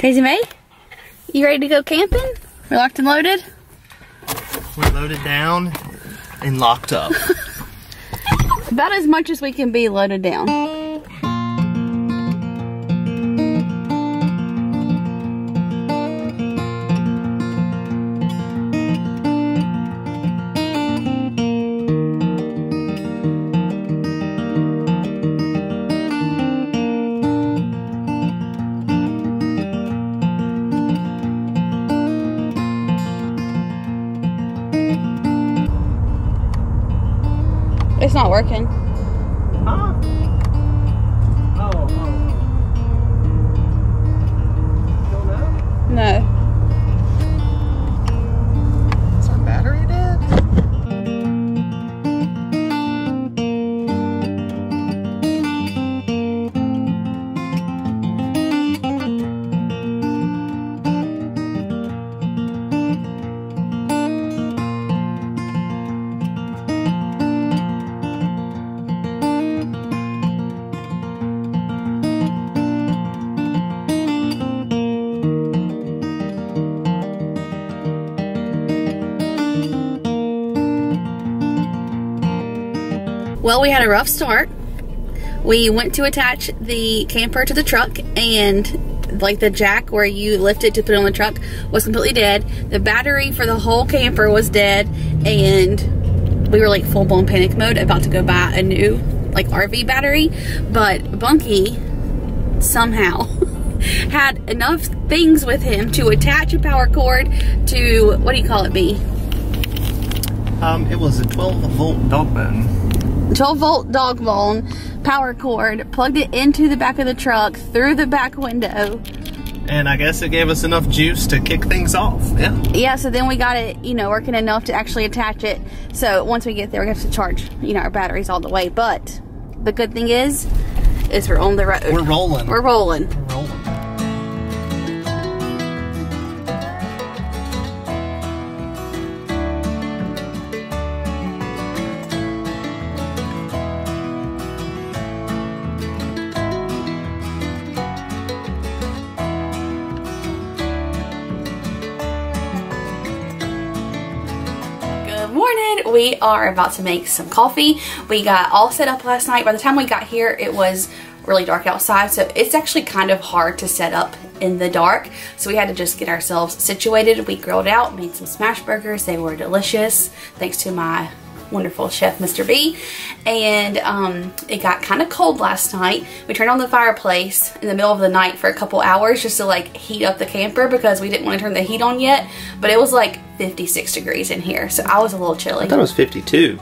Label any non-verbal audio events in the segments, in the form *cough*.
Daisy May, you ready to go camping? We're locked and loaded? We're loaded down and locked up. *laughs* About as much as we can be loaded down. It's not working. Huh? Oh, oh. No. Well, we had a rough start. We went to attach the camper to the truck and like the jack where you lift it to put it on the truck was completely dead. The battery for the whole camper was dead and we were like full blown panic mode about to go buy a new like RV battery. But Bunky somehow *laughs* had enough things with him to attach a power cord to what do you call it, B? Um, it was a 12 volt dog bone. 12 volt dog bone power cord, plugged it into the back of the truck through the back window. And I guess it gave us enough juice to kick things off. Yeah. Yeah, so then we got it, you know, working enough to actually attach it. So once we get there, we have to charge, you know, our batteries all the way. But the good thing is, is we're on the road. We're rolling. We're rolling. We're rolling. We are about to make some coffee. We got all set up last night. By the time we got here, it was really dark outside, so it's actually kind of hard to set up in the dark. So we had to just get ourselves situated. We grilled out, made some smash burgers. They were delicious, thanks to my wonderful chef, Mr. B. And um, it got kind of cold last night. We turned on the fireplace in the middle of the night for a couple hours just to like heat up the camper because we didn't want to turn the heat on yet. But it was like 56 degrees in here, so I was a little chilly. I thought it was 52.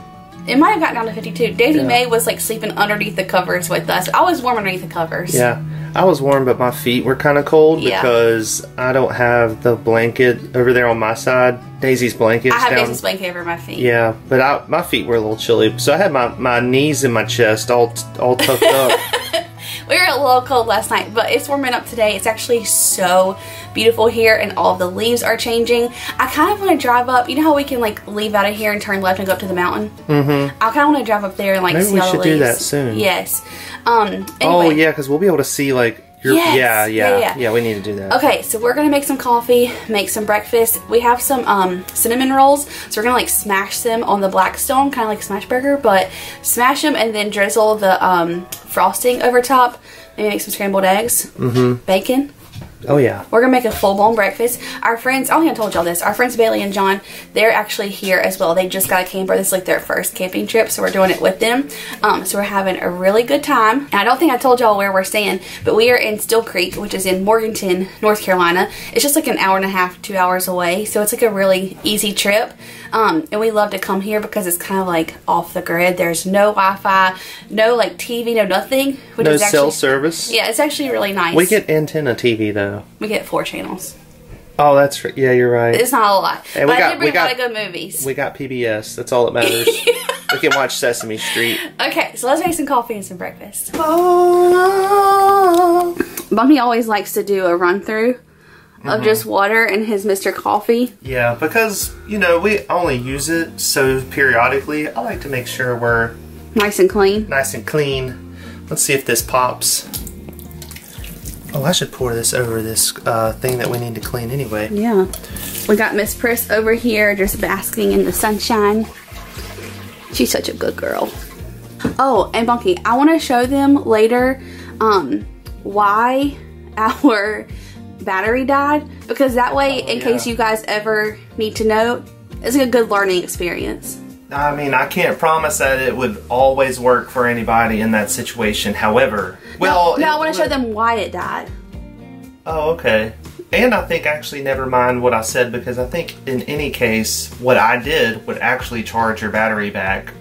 It might have gotten down to 52. Daisy Yeah. May was like sleeping underneath the covers with us. I was warm underneath the covers. Yeah. I was warm, but my feet were kind of cold Yeah. because I don't have the blanket over there on my side. Daisy's blanket. I have down. Daisy's blanket over my feet. Yeah, but I, my feet were a little chilly, so I had my, my knees and my chest all all tucked up. *laughs* We were a little cold last night, but it's warming up today. It's actually so beautiful here, and all the leaves are changing. I kind of want to drive up. You know how we can like leave out of here and turn left and go up to the mountain? Mm-hmm. I kind of want to drive up there and like Maybe see we all should the do that soon. Yes. Um. Oh yeah, because we'll be able to see like your Yes, yeah, yeah, yeah yeah. We need to do that. Okay, so we're gonna make some coffee, make some breakfast. We have some um, cinnamon rolls, so we're gonna like smash them on the Blackstone, kind of like smash burger, but smash them and then drizzle the um, frosting over top. Maybe make some scrambled eggs, mm-hmm. bacon. Oh yeah. We're gonna make a full blown breakfast. Our friends, I don't I told y'all this. Our friends Bailey and John, they're actually here as well. They just got a camper. This is like their first camping trip, so we're doing it with them. Um, so we're having a really good time. And I don't think I told y'all where we're staying, but we are in Steele Creek, which is in Morganton, North Carolina. It's just like an hour and a half, two hours away. So it's like a really easy trip. Um, and we love to come here because it's kind of like off the grid. There's no Wi-Fi, no like TV, no nothing. Which No is cell actually, service. Yeah, it's actually really nice. We get antenna TV though. We get four channels. Oh, that's right. Yeah, you're right. It's not a lot. Hey, we but got- I did bring we got- a lot of good movies. we got PBS. That's all that matters. *laughs* we can watch Sesame Street. okay, so let's make some coffee and some breakfast. Oh. Bunky always likes to do a run through of mm-hmm. just water and his Mr. Coffee. Yeah, because you know we only use it so periodically. I like to make sure we're Nice and clean. nice and clean. Let's see if this pops. Oh, I should pour this over this uh, thing that we need to clean anyway. Yeah. We got Miss Pris over here just basking in the sunshine. She's such a good girl. Oh, and Bunky, I want to show them later um, why *laughs* our battery died because that way, Oh, in case you guys ever need to know, it's a good learning experience. I mean, I can't promise that it would always work for anybody in that situation. However, well, no, it I want to show them why it died. Oh, okay. And I think actually, never mind what I said because I think in any case, what I did would actually charge your battery back,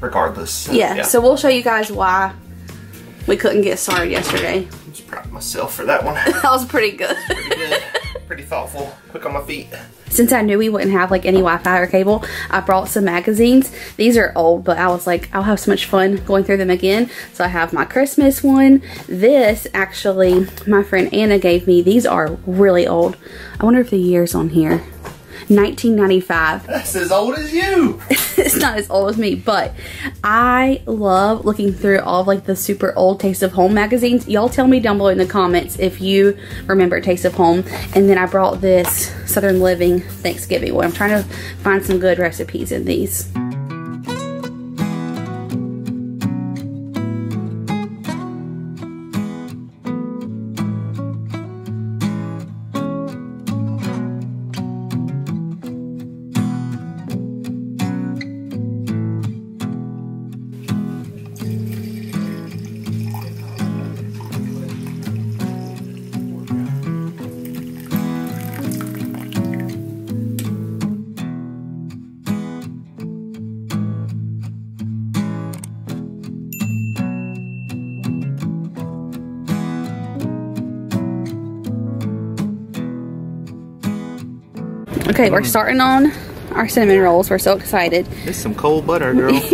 regardless. Yeah, so we'll show you guys why we couldn't get started yesterday. I'm just proud of myself for that one. *laughs* That was pretty good. Pretty good. Pretty thoughtful. Quick on my feet. Since I knew we wouldn't have like any Wi-Fi or cable, I brought some magazines. These are old, but I was like, I'll have so much fun going through them again. So I have my Christmas one. This actually, my friend Anna gave me. These are really old. I wonder if the year's on here. 1995. That's as old as you. *laughs* it's not as old as me, but I love looking through all of like the super old Taste of Home magazines. Y'all tell me down below in the comments if you remember Taste of Home. And then I brought this Southern Living Thanksgiving one. I'm trying to find some good recipes in these. Okay, we're starting on our cinnamon rolls. We're so excited. It's some cold butter, girl. *laughs*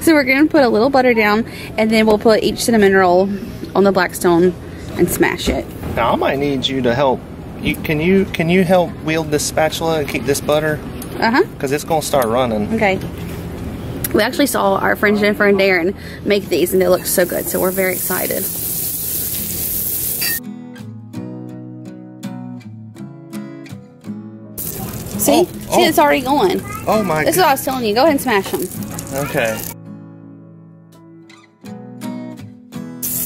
So we're gonna put a little butter down and then we'll put each cinnamon roll on the Blackstone and smash it. now I might need you to help. You can you can you help wield this spatula and keep this butter Uh-huh. because it's gonna start running. Okay. We actually saw our friend Jennifer and Darren make these and they look so good, so we're very excited. See? Oh, See, oh. it's already going. Oh my This is what I was telling you. Go ahead and smash them. Okay.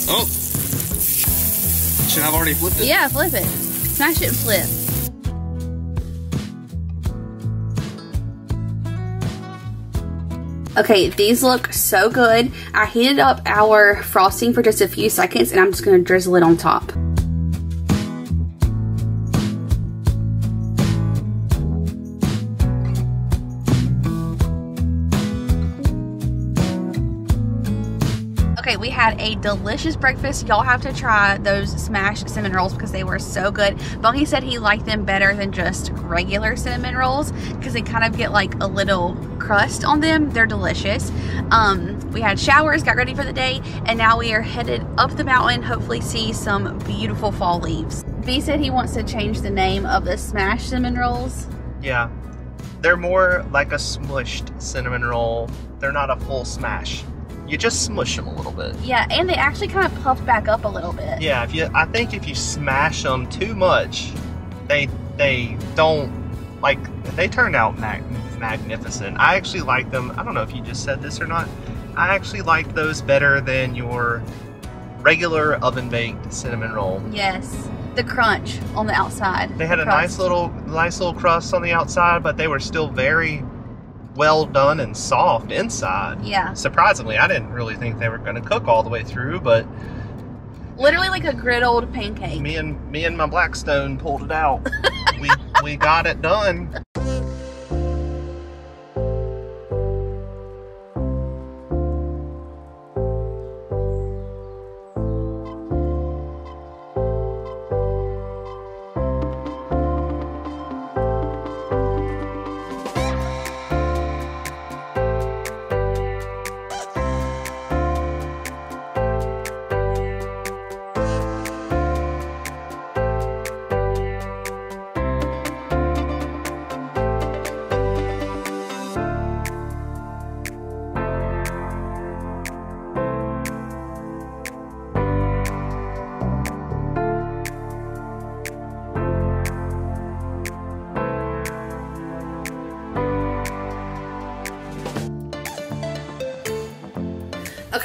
Oh. Should I have already flipped it? Yeah, flip it. Smash it and flip. Okay, these look so good. I heated up our frosting for just a few seconds and I'm just gonna drizzle it on top. A delicious breakfast. Y'all have to try those smashed cinnamon rolls because they were so good. Bunky said he liked them better than just regular cinnamon rolls because they kind of get like a little crust on them. They're delicious. Um, we had showers, got ready for the day, and now we are headed up the mountain, hopefully see some beautiful fall leaves. B said he wants to change the name of the smashed cinnamon rolls. Yeah. They're more like a smushed cinnamon roll. They're not a full smash. You just smush them a little bit. Yeah, and they actually kind of puffed back up a little bit. Yeah, if you I think if you smash them too much, they they don't like they turned out mag- magnificent. I actually like them. I don't know if you just said this or not. I actually like those better than your regular oven baked cinnamon roll. Yes, the crunch on the outside. They had the a nice little nice little crust on the outside, but they were still very well done and soft inside. Yeah, Surprisingly, I didn't really think they were going to cook all the way through, but literally like a griddled pancake. me and me and my Blackstone pulled it out. *laughs* we we got it done.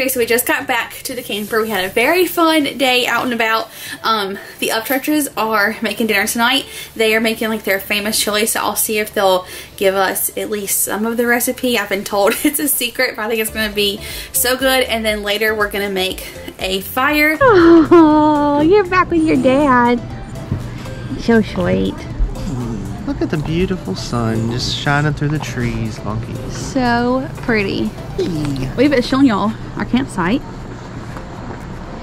Okay, so we just got back to the camper. We had a very fun day out and about. Um, the Upchurches are making dinner tonight. They are making like their famous chili, so I'll see if they'll give us at least some of the recipe. I've been told *laughs* it's a secret, but I think it's gonna be so good. And then later we're gonna make a fire. Oh, *laughs* you're back with your dad. So sweet. Look at the beautiful sun just shining through the trees, Monkey. So pretty. We've been showing y'all our campsite.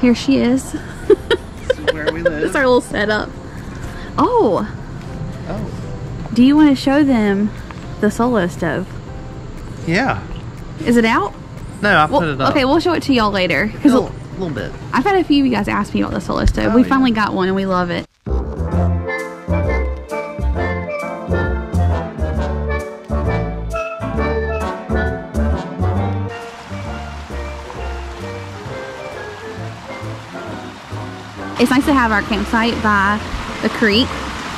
Here she is. This is where we *laughs* live. This is our little setup. Oh, Oh, do you want to show them the solo stove? yeah. Is it out? No, I Well, put it up. okay, we'll show it to y'all later. a little, little bit. I've had a few of you guys ask me about the solo stove. Oh, we yeah. finally got one and we love it. It's nice to have our campsite by the creek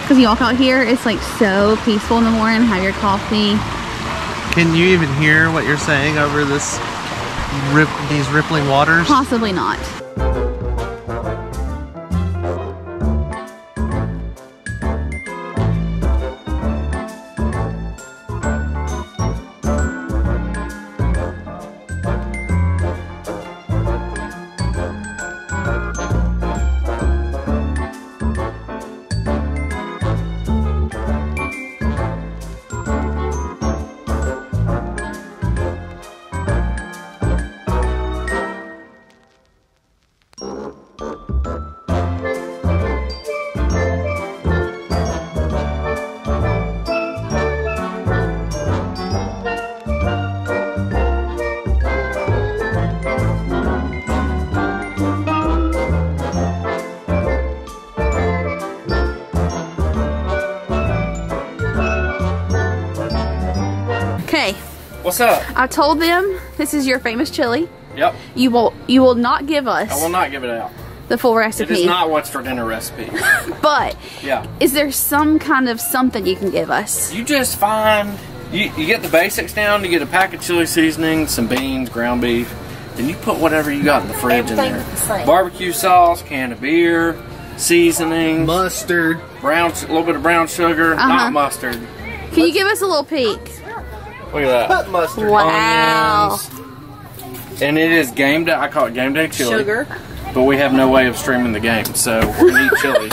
because you walk out here, it's like so peaceful in the morning. Have your coffee. Can you even hear what you're saying over this rip, these rippling waters? Possibly not. What's up? I told them this is your famous chili. Yep. You will you will not give us I will not give it out. the full recipe. It is not what's for dinner recipe. *laughs* But Yeah. is there some kind of something you can give us? You just find you, you get the basics down. You get a pack of chili seasoning, some beans, ground beef, then you put whatever you got in the fridge in there. The Barbecue sauce, can of beer, seasoning, Mustard. brown, a little bit of brown sugar, Uh-huh. not mustard. Can you give us a little peek? Look at that. Put mustard. Wow. Onions. And it is game day. I call it game day chili. Sugar. But we have no way of streaming the game, so we're gonna eat chili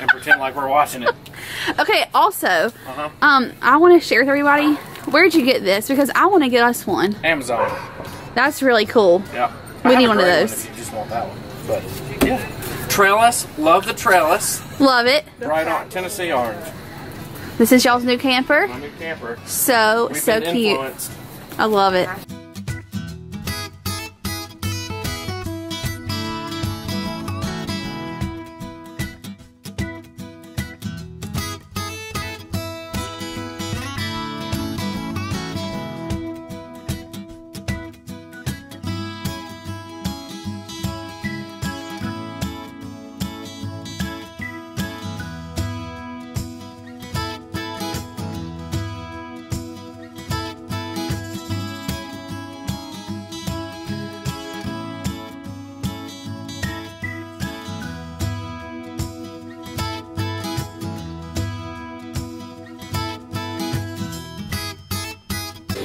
and pretend like we're watching it. Okay, also, Uh-huh. um, I want to share with everybody where'd you get this because I want to get us one. Amazon. That's really cool. Yeah. We I have need a one of gray those. if you just want that one. But yeah. Trellis, love the trellis. Love it. Right on Tennessee orange. This is y'all's new camper. My new camper. So We've so cute. influenced. I love it.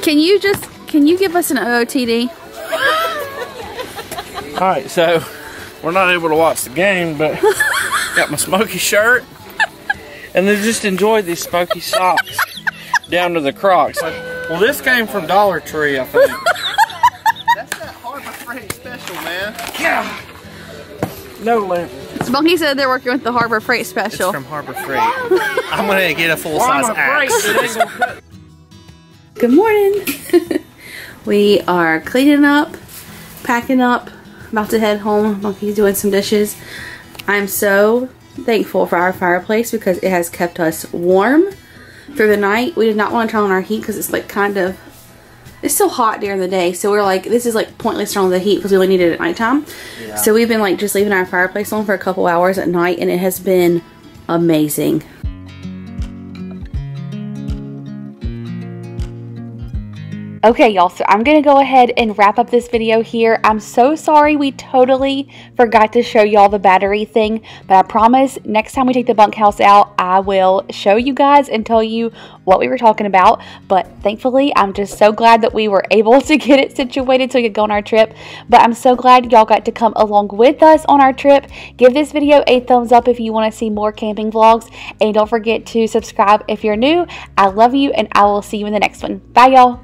Can you just can you give us an OOTD? *laughs* All right, so we're not able to watch the game, but *laughs* got my smoky shirt, and then just enjoy these smoky socks *laughs* down to the Crocs. Well, this came from Dollar Tree, I think. That's that Harbor Freight special, man. Yeah. No limit. Bunky said they're working with the Harbor Freight special. It's Special. from Harbor Freight. I'm gonna get a full size axe. Good morning. *laughs* we are cleaning up, packing up, about to head home. Monkey's doing some dishes. I'm so thankful for our fireplace because it has kept us warm through the night. We did not want to turn on our heat because it's like kind of it's still hot during the day. So we're like, this is like pointless turning on the heat because we only need it at nighttime. So we've been like just leaving our fireplace on for a couple hours at night and it has been amazing. Okay, y'all, so I'm going to go ahead and wrap up this video here. I'm so sorry we totally forgot to show y'all the battery thing, but I promise next time we take the bunkhouse out, I will show you guys and tell you what we were talking about. But thankfully, I'm just so glad that we were *laughs* able to get it situated so we could go on our trip. But I'm so glad y'all got to come along with us on our trip. Give this video a thumbs up if you want to see more camping vlogs. And don't forget to subscribe if you're new. I love you, and I will see you in the next one. Bye, y'all.